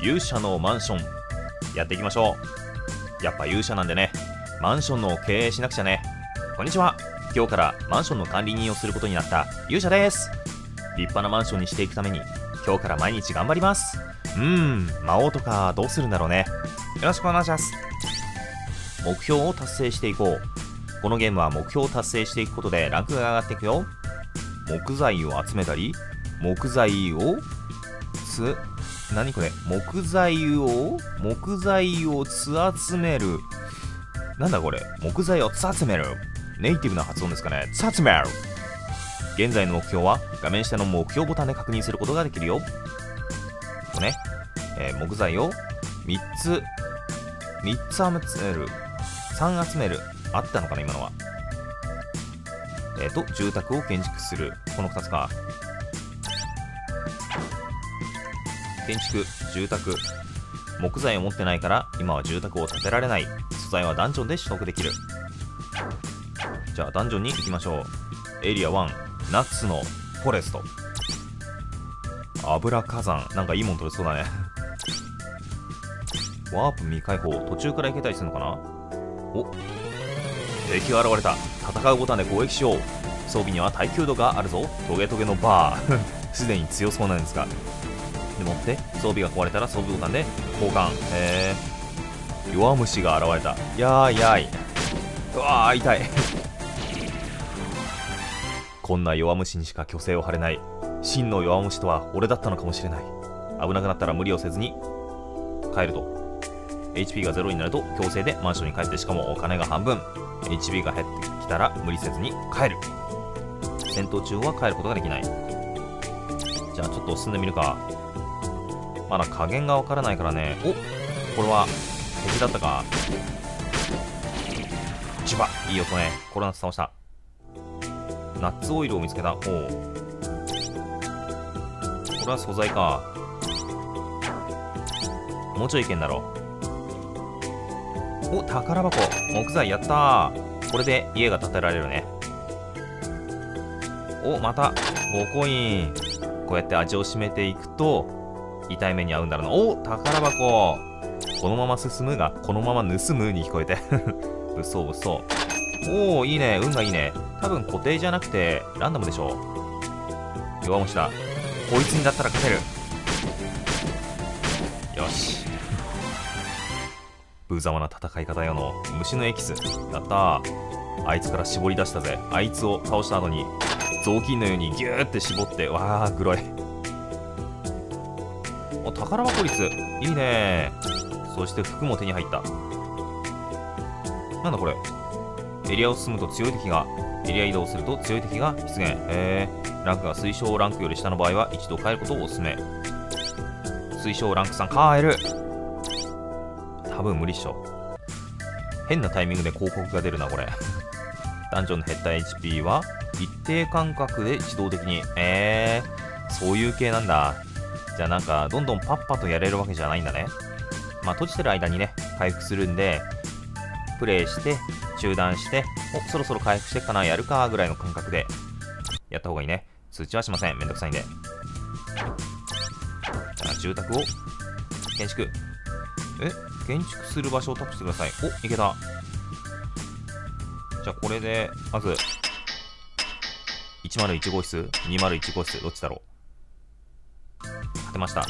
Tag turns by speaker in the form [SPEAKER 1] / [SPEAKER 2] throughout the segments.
[SPEAKER 1] 勇者のマンション。やっていきましょう。やっぱ勇者なんでね。マンションの経営しなくちゃね。こんにちは。今日からマンションの管理人をすることになった勇者です。立派なマンションにしていくために今日から毎日頑張ります。うーん。魔王とかどうするんだろうね。よろしくお願いします。目標を達成していこう。このゲームは目標を達成していくことでランクが上がっていくよ。木材を集めたり木材をつ何これ？木材を木材をつ集める。なんだこれ？木材をつ集める。ネイティブな発音ですかね。つ集める。現在の目標は画面下の目標ボタンで確認することができるよ。ここね、えー木材を3つ3つ集める。3集める。合ったのかな今のは。えっ、と住宅を建築する。この2つか。建築住宅。木材を持ってないから今は住宅を建てられない。素材はダンジョンで取得できる。じゃあダンジョンに行きましょう。エリア1ナッツのフォレスト。油火山。なんかいいもん取れそうだね。ワープ未開放。途中から行けたりするのかな？お敵が現れた。戦うボタンで攻撃しよう。装備には耐久度があるぞ。トゲトゲのバー。すでに強そうなんですが。でもって装備が壊れたら装備ボタンで交換。へえ弱虫が現れた。やーいやーい。うわー痛い。こんな弱虫にしか虚勢を張れない。真の弱虫とは俺だったのかもしれない。危なくなったら無理をせずに帰ると。HP が0になると強制でマンションに帰ってしかもお金が半分。HP が減ってきたら無理せずに帰る。戦闘中は帰ることができない。じゃあちょっと進んでみるか。まだ加減がわからないからね。おこれは敵だったか。ジュバいい音ね。コロナ倒した。ナッツオイルを見つけた。おう。これは素材か。もうちょいいけんだろ。お宝箱。木材やった。これで家が建てられるね。おまた。5コインこうやって味を占めていくと痛い目に遭うんだろうな。お宝箱。このまま進むがこのまま盗むに聞こえて。物騒物騒おおいいね。運がいいね。多分固定じゃなくてランダムでしょ弱虫だ。こいつにだったら勝てる。よし。無様な戦い方よの。虫のエキス。やったあいつから絞り出したぜ。あいつを倒した後に雑巾のようにギューって絞ってわあグロい。お宝箱率。いいね。そして服も手に入った。なんだこれ。エリアを進むと強い敵がエリア移動すると強い敵が出現。へえランクが推奨ランクより下の場合は一度変えることをお勧め。推奨ランク3変える。多分無理っしょ。変なタイミングで広告が出るなこれ。ダンジョンの減った HP は一定間隔で自動的に。えー、そういう系なんだ。じゃあなんかどんどんパッパとやれるわけじゃないんだね。まあ閉じてる間にね回復するんでプレイして中断しておそろそろ回復してっかなやるかぐらいの感覚でやった方がいいね。通知はしません。めんどくさいんで。じゃあ住宅を建築。え？建築する場所をタップしてください。おいけた。じゃあこれでまず101号室？201号室？どっちだろう？てました。こ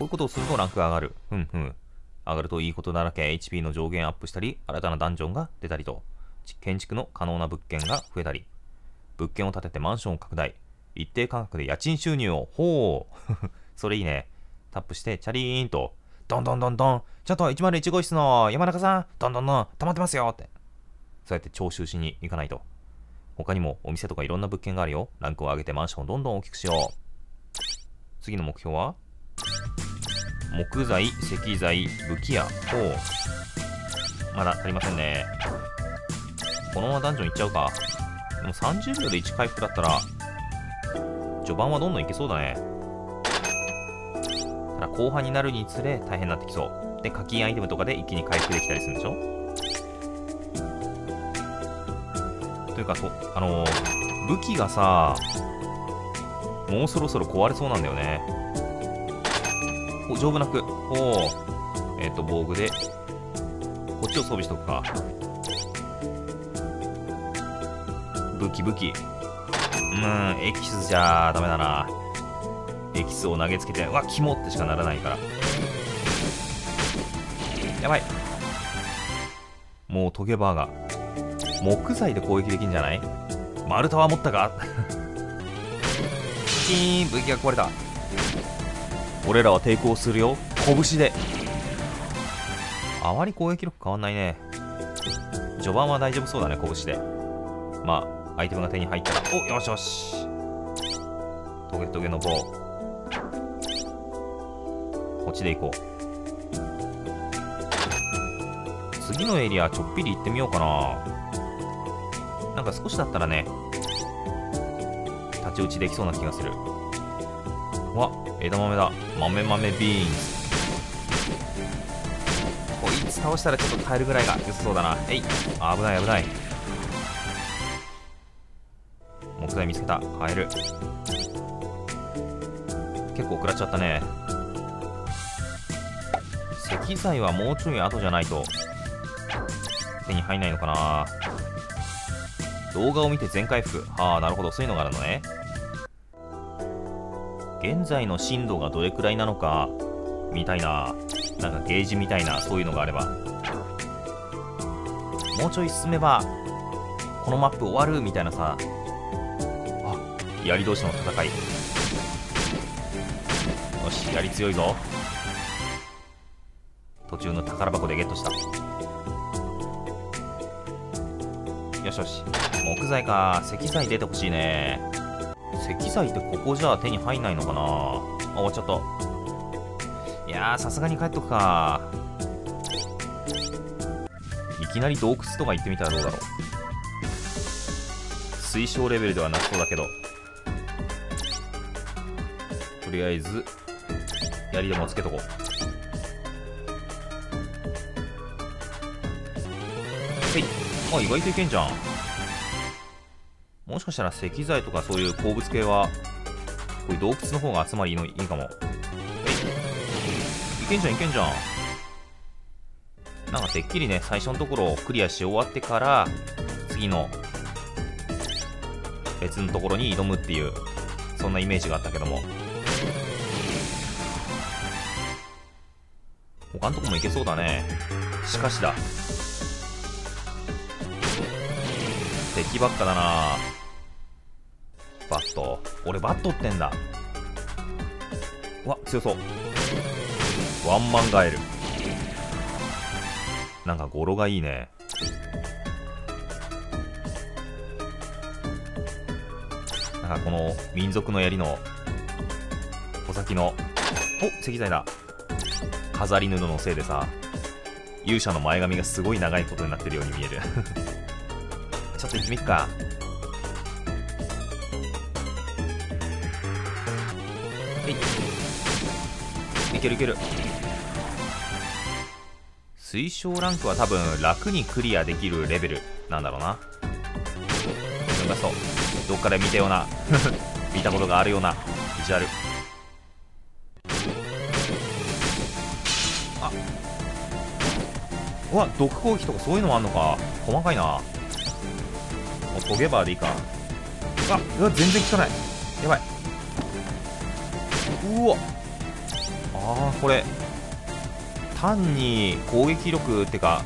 [SPEAKER 1] ういうことをするとランクが上がる。ふんふん。上がるといいことだらけ。HP の上限アップしたり新たなダンジョンが出たりと。建築の可能な物件が増えたり。物件を建ててマンションを拡大。一定価格で家賃収入を。ほう。それいいね。タップしてチャリーンと。ドンドンドンドン。ちょっと101号室の山中さん。ドンドンドン。溜まってますよって。そうやって徴収しに行かないと。他にもお店とかいろんな物件があるよ。ランクを上げてマンションをどんどん大きくしよう。次の目標は？木材、石材、武器屋。をまだ足りませんね。このままダンジョン行っちゃうか。でも30秒で1回復だったら序盤はどんどんいけそうだね。ただ後半になるにつれ大変になってきそう。で課金アイテムとかで一気に回復できたりするんでしょ？というかとあのー武器がさもうそろそろ壊れそうなんだよね。お丈夫なくおおえっ、ー、と防具で。こっちを装備しとくか。武器武器。うんエキスじゃダメだな。エキスを投げつけてうわキモってしかならないから。やばい。もうトゲバーが木材で攻撃できんじゃない？丸太は持ったか？キーン武器が壊れた。俺らは抵抗するよ。拳で。あまり攻撃力変わんないね。序盤は大丈夫そうだね拳で。まあアイテムが手に入った。らおよしよし。トゲトゲの棒。こっちで行こう。次のエリアちょっぴり行ってみようかななんか少しだったらね太刀打ちできそうな気がする。わ枝豆だ。豆豆ビーンズ。こいつ倒したらちょっと耐えるぐらいが良さそうだな。えい危ない危ない。木材見つけた。カエル結構食らっちゃったね。石材はもうちょい後じゃないと手に入んないのかな。動画を見て全回復。ああなるほど。そういうのがあるのね。現在の震度がどれくらいなのかみたいな。なんかゲージみたいな。そういうのがあれば。もうちょい進めばこのマップ終わるみたいなさ。あ槍同士の戦い。よし槍強いぞ。途中の宝箱でゲットした。よし。木材か。石材出てほしいね。石材ってここじゃ手に入んないのかな。あ終わっちゃった。いやさすがに帰っとくか。いきなり洞窟とか行ってみたらどうだろう。推奨レベルではなさそうだけど。とりあえず槍でもつけとこう。せい。あ意外といけんじゃんもしかしたら石材とかそういう鉱物系は、こういう洞窟の方が集まりいいのいいかも。いけんじゃんいけんじゃん。なんかてっきりね、最初のところをクリアし終わってから、次の別のところに挑むっていう、そんなイメージがあったけども。他のとこもいけそうだね。しかしだ。敵ばっかだな。バット。俺バットってんだ。うわ強そう。ワンマンガエル。なんか語呂がいいね。なんかこの民族の槍の穂先のお石材だ。飾り布のせいでさ勇者の前髪がすごい長いことになってるように見える。ちょっと行ってみっか。い。いけるいける。推奨ランクは多分楽にクリアできるレベル。なんだろうな。難しそう。どっかで見たような。見たことがあるような。ビジュアル。あ。うわ毒攻撃とかそういうのもあんのか。細かいな。もうトゲバーでいいか。あうわ全然効かない。やばい。うわああこれ。単に攻撃力ってか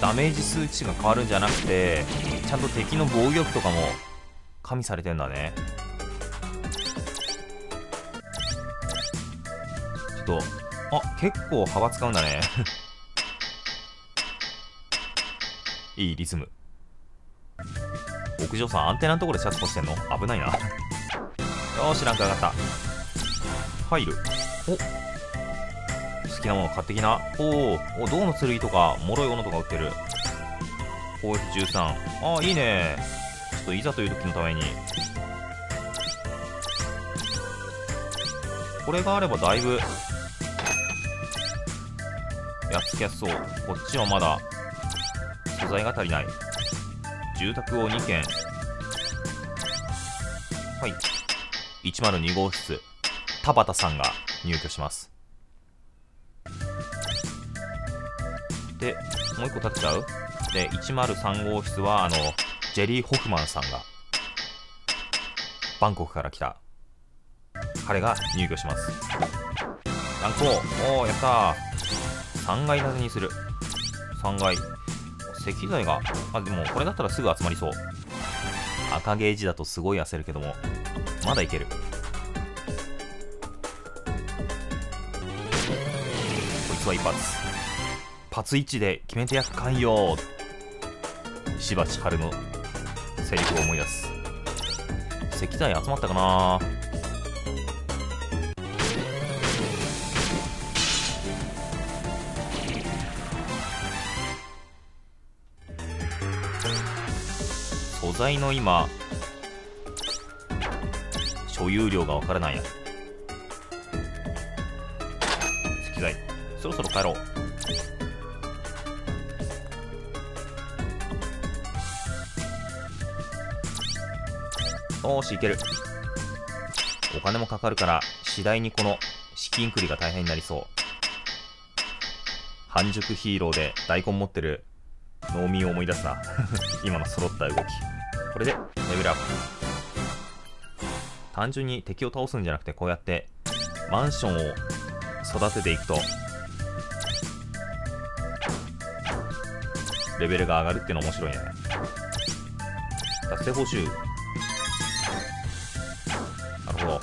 [SPEAKER 1] ダメージ数値が変わるんじゃなくてちゃんと敵の防御力とかも加味されてんだね。ちょっとあ結構幅使うんだねいいリズム。屋上さんアンテナのところでシャツ干してんの？危ないな。よしランク上がった。入る。お好きなもの買ってきな。おお銅の剣とか脆い斧とか売ってる。攻撃13ああいいね。ちょっといざという時のために。これがあればだいぶやっつけやすそう。こっちはまだ。素材が足りない。住宅を2軒。はい。102号室。田畑さんが入居します。でもう一個立っちゃう？で103号室はあのジェリー・ホフマンさんが。バンコクから来た。彼が入居します。ランクおおやったー。3階建てにする。3階。石材があでもこれだったらすぐ集まりそう。赤ゲージだとすごい焦るけどもまだいける。こいつは一発。パツ1で決めてやっかんよしばちはるのセリフを思い出す。石材集まったかな材の今所有量がわからない。や石材そろそろ帰ろう。よーしいける。お金もかかるから次第にこの資金繰りが大変になりそう。半熟ヒーローで大根持ってる農民を思い出すな。今の揃った動き。これでレベルアップ単純に敵を倒すんじゃなくてこうやってマンションを育てていくとレベルが上がるっていうの面白いね。達成報酬。なるほど。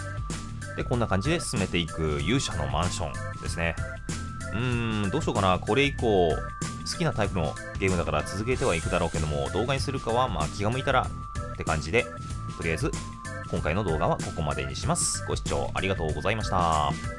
[SPEAKER 1] でこんな感じで進めていく勇者のマンションですね。うーんどうしようかな。これ以降好きなタイプのゲームだから続けてはいくだろうけども動画にするかはまあ気が向いたらって感じでとりあえず今回の動画はここまでにします。ご視聴ありがとうございました。